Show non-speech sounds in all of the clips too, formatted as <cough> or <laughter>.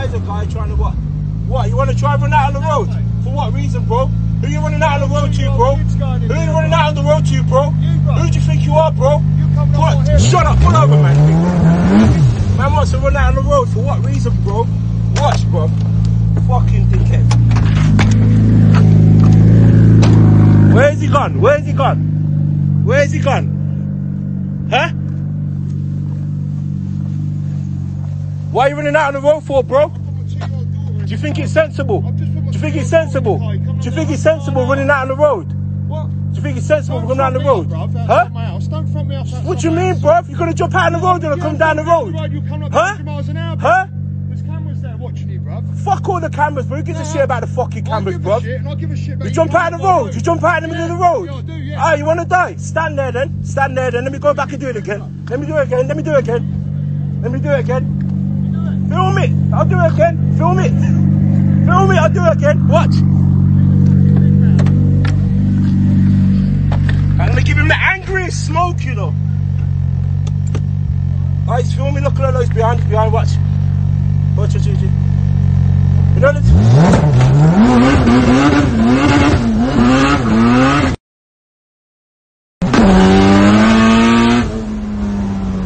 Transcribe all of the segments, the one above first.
Why is a guy trying to what? What? You want to try run out on the road? For what reason, bro? Who you running out on the road to, bro? Who you running out on the road to, bro? Who do you think you are, bro? What? Shut up, pull over, man. Man wants to run out on the road for what reason, bro? Watch, bro. Fucking dickhead. Where's he gone? Where's he gone? Where's he gone? Huh? Why are you running out on the road for, bro? Do you think it's sensible? Do you think it's sensible? Do you think it's sensible running out on the road? What? Do you think it's sensible out on the road? up, Huh? outside my house. Don't front me up What do you mean, bro? You're gonna jump out on the road and I come down the road? Up Huh? 100 miles an hour. Huh? There's cameras there watching you, bruv. Fuck all the cameras, bro. Who gives a shit about the fucking cameras, bro? a shit, and I give a shit about You jump out of the driving road. You jump out in the middle of the road. Yeah, do, yeah. Ah, you wanna die? Stand there then. Stand there then. Let me go back and do it again. Let me do it again. Let me do it again. Let me do it again. Film it. I'll do it again. Film it. Film it. I'll do it again. Watch. I'm gonna give him the angriest smoke, you know. Alright, he's filming. Look at all those behind. Behind. Watch. Watch. Watch. Watch. You know this.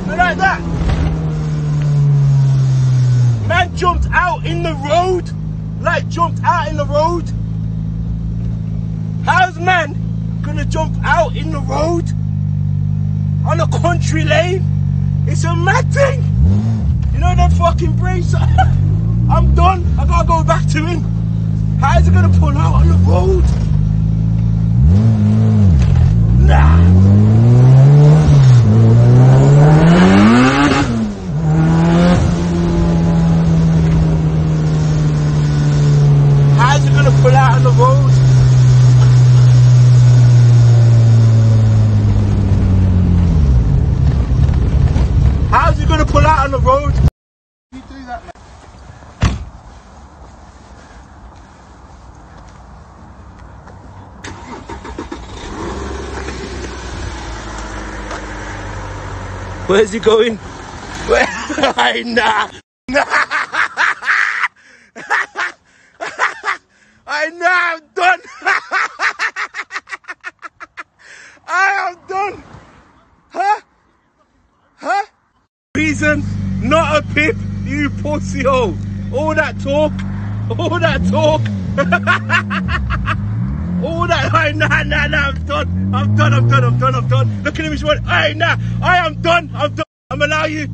Not like that. Man jumped out in the road. Like jumped out in the road. How's man gonna jump out in the road? On a country lane? It's a mad thing. You know that fucking brace? <laughs> I'm done. I gotta go back to him. How is he gonna pull out on the road? Nah. He gonna pull out on the road? How's he gonna pull out on the road? You do that. Where's he going? <laughs> Where? <laughs> Ay, nah. <laughs> I know I'm done. I am done. Huh? Huh? Reason, not a pip, you pussy hole. All that talk, all that talk. <laughs> All that, I nah, nah, nah, I'm done. I'm done, I'm done, I'm done, I'm done. Look at him, he's one. I nah, I am done, I'm done. I'm allow you.